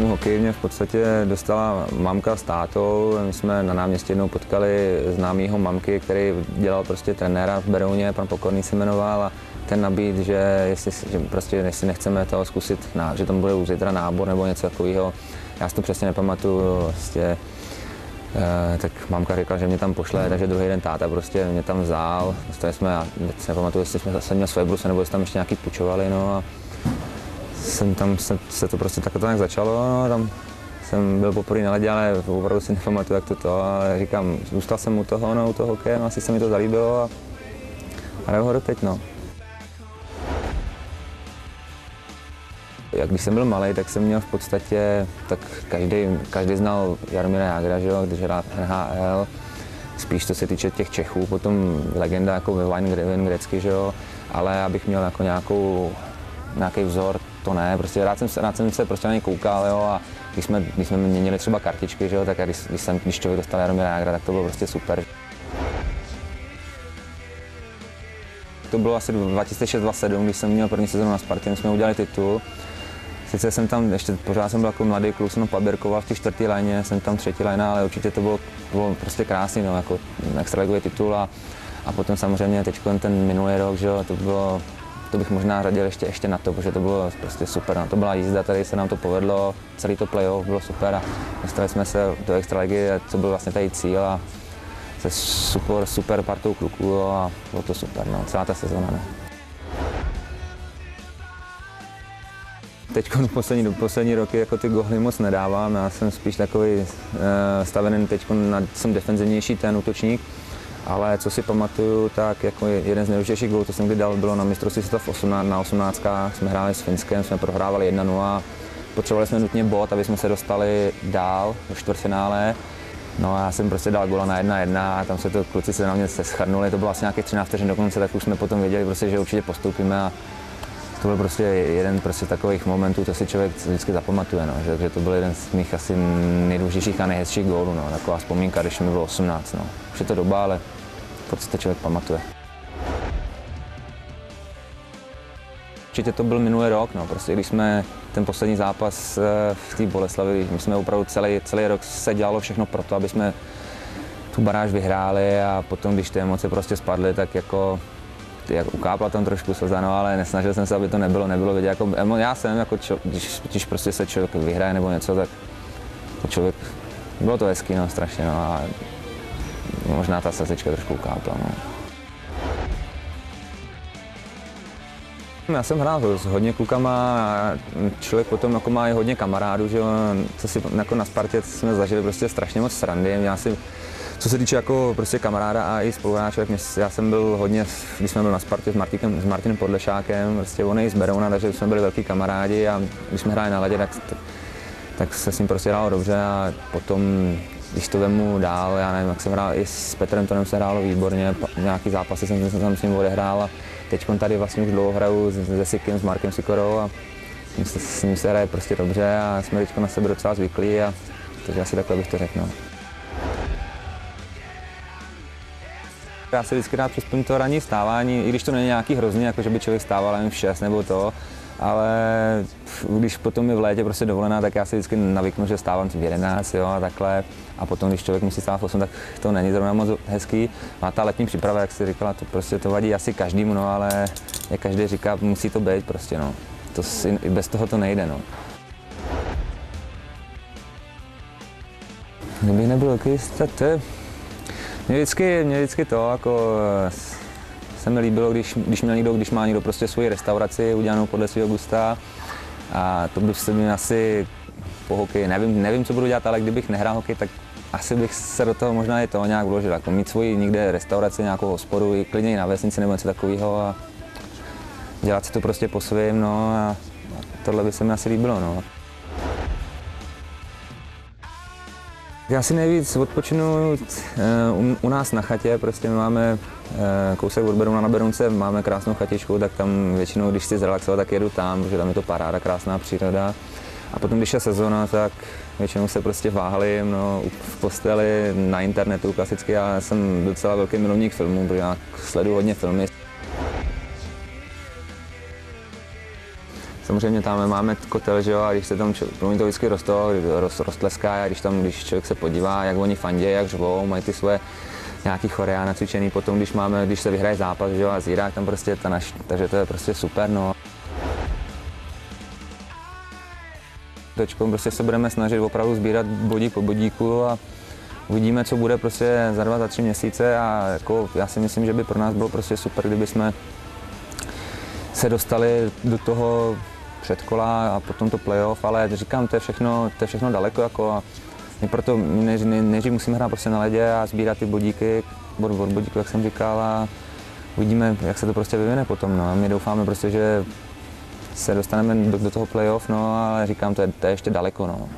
tomu hokeji mě v podstatě dostala mamka s tátou. My jsme na náměstí jednou potkali známýho mamky, který dělal prostě trenéra v Berouně, pan Pokorný se jmenoval a ten nabít, že jestli, že prostě jestli nechceme toho zkusit, na, že tam bude zítra nábor nebo něco takového. Já si to přesně nepamatuju, vlastně, e, tak mamka řekla, že mě tam pošle, takže druhý den táta prostě mě tam vzal. Dostali jsme, já si nepamatuju, jestli jsme zase měli své bruse, nebo jestli tam ještě nějaký půjčovali, no a jsem tam se, se to prostě takhle nějak začalo, no, tam jsem byl poprvé na ledě, ale opravdu si nepamatuju, jak to to, ale říkám, zůstal jsem u toho, no, u toho hokeje, no, asi se mi to zalíbilo a hraju ho doteď, no. Jak když jsem byl malý, tak jsem měl v podstatě, tak každý, každý znal Jaromíra Jágra, že jo, když hrál NHL, spíš to se týče těch Čechů, potom legenda jako Wayne Gretzky, že jo, ale abych měl jako nějakou, nějaký vzor, to ne, prostě rád jsem, rád jsem se prostě na ně koukal, jo, a když jsme, když jsme měnili třeba kartičky, že jo, tak když, když, jsem, když člověk dostal Jaromíra Jágra, tak to bylo prostě super. To bylo asi 2006-2007, když jsem měl první sezónu na Spartě, jsme udělali titul. Sice jsem tam, ještě pořád jsem byl jako mladý kluk, jsem paběrkoval v té čtvrtý léně, jsem tam třetí léna, ale určitě to bylo, bylo prostě krásný, no, jako extraligový titul a, a potom samozřejmě teď ten minulý rok, že jo, to bylo, to bych možná radil ještě, ještě na to, protože to bylo prostě super. No. To byla jízda, tady se nám to povedlo, celý to playoff bylo super a dostali jsme se do extraligy, to byl vlastně tady cíl a se super, super partou kluků a bylo to super, no, celá ta sezóna. Ne. Teď poslední, poslední roky jako ty gohly moc nedávám, já jsem spíš takový uh, stavený, teď jsem defenzivnější ten útočník, ale co si pamatuju, tak jako jeden z nejdůležitějších gólů, co jsem kdy dal, bylo na mistrovství světa v 18, na 18. Jsme hráli s Finskem, jsme prohrávali 1-0. Potřebovali jsme nutně bod, aby jsme se dostali dál do čtvrtfinále. No a já jsem prostě dal gola na 1-1 a tam se to kluci se na mě se schrnuli, to bylo asi nějakých 13 vteřin dokonce, tak už jsme potom věděli, prostě, že určitě postoupíme a to byl prostě jeden prostě takových momentů, co si člověk vždycky zapamatuje, no, že, že to byl jeden z mých asi nejdůležitějších a nejhezčích gólů, no, taková vzpomínka, když mi bylo 18. No. Už je to doba, ale to člověk pamatuje. Určitě to byl minulý rok, no, prostě když jsme ten poslední zápas eh, v té Boleslavi, my jsme opravdu celý, celý rok se dělalo všechno pro to, aby jsme tu baráž vyhráli a potom, když ty emoce prostě spadly, tak jako jak ukápla tam trošku slza, no, ale nesnažil jsem se, aby to nebylo, nebylo vidět. Jako, já jsem, jako čo, když, když, prostě se člověk vyhraje nebo něco, tak to člověk, bylo to hezký, no, strašně, no, a možná ta slzička trošku ukápla, no. Já jsem hrál s hodně klukama a člověk potom jako má i hodně kamarádů, že jo, co si jako na Spartě jsme zažili prostě strašně moc srandy. Já si co se týče jako prostě kamaráda a i spoluhráče, já jsem byl hodně, když jsme byli na Spartě s, Martinem, s Martinem Podlešákem, prostě on i z Berouna, takže jsme byli velký kamarádi a když jsme hráli na ledě, tak, tak se s ním prostě hrálo dobře a potom když to vemu dál, já nevím, jak jsem hrál, i s Petrem Tonem se hrálo výborně, nějaký zápasy jsem, jsem tam s ním odehrál a teď tady vlastně už dlouho hraju se Sikem, s Markem Sikorou a s ním se hraje prostě dobře a jsme teď na sebe docela zvyklí a takže asi takhle bych to řekl. No. Já si vždycky rád přespím to ranní stávání, i když to není nějaký hrozný, jako že by člověk stával jen v 6 nebo to, ale když potom je v létě prostě dovolená, tak já si vždycky navyknu, že stávám v 11 jo, a takhle. A potom, když člověk musí stávat v 8, tak to není zrovna moc hezký. Má ta letní příprava, jak jsi říkala, to prostě to vadí asi každému, no, ale jak každý říká, musí to být prostě, no. To si, bez toho to nejde, no. Kdybych nebyl hokejista, to je mě vždycky, mě vždycky to, jako se mi líbilo, když, když měl někdo, když má někdo prostě svoji restauraci udělanou podle svého gusta a to by se mi asi po hokeji, nevím, nevím, co budu dělat, ale kdybych nehrál hokej, tak asi bych se do toho možná i to nějak vložil, jako mít svoji někde restauraci, nějakou hospodu, i klidně i na vesnici nebo něco takového a dělat si to prostě po svém, no a tohle by se mi asi líbilo, no. Já si nejvíc odpočinu eh, u nás na chatě, prostě my máme eh, kousek od Beruna na Berunce, máme krásnou chatičku, tak tam většinou, když chci zrelaxovat, tak jedu tam, protože tam je to paráda, krásná příroda. A potom, když je sezona, tak většinou se prostě váhalím no, v posteli, na internetu klasicky. Já jsem docela velký milovník filmů, protože já sleduju hodně filmy. Samozřejmě tam máme kotel, že jo, a když se tam, č- to vždycky rostou, roz, roztleská, a když tam, když člověk se podívá, jak oni fandí, jak řvou, mají ty svoje nějaký chorea nacvičený, potom když máme, když se vyhraje zápas, že jo, a zírák tam prostě ta naš, takže to je prostě super, no. Teďko prostě se budeme snažit opravdu sbírat bodík po bodíku a uvidíme, co bude prostě za dva, za tři měsíce a jako já si myslím, že by pro nás bylo prostě super, kdyby jsme se dostali do toho předkola a potom to playoff, ale říkám, to je všechno, to je všechno daleko jako a my proto než, nejdřív musíme hrát prostě na ledě a sbírat ty bodíky, bod, bod bodíku, jak jsem říkal a uvidíme, jak se to prostě vyvine potom. No. My doufáme prostě, že se dostaneme do, do toho playoff, no ale říkám, to je, to je ještě daleko. No.